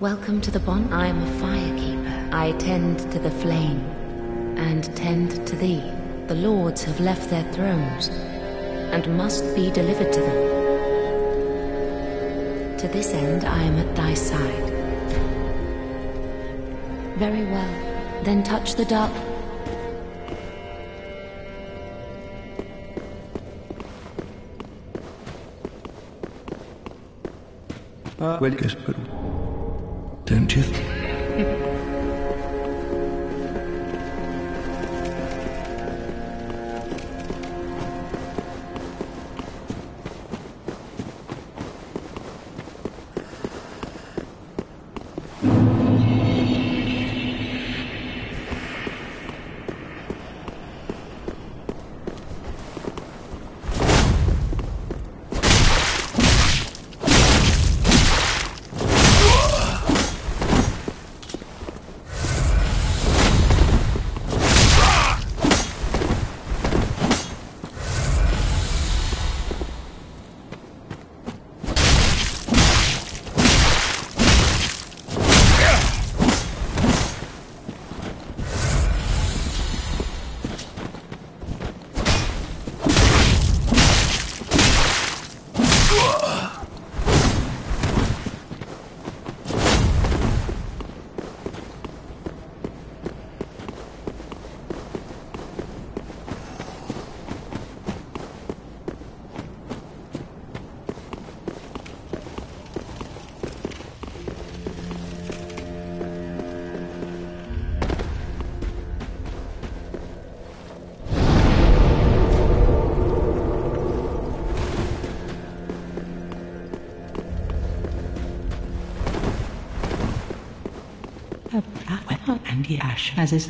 Welcome to the bond. I am a firekeeper. I tend to the flame, and tend to thee. The lords have left their thrones, and must be delivered to them. To this end I am at thy side. Very well. Then touch the dark. Uh, well, guess, but don't you? an die Asche. Also es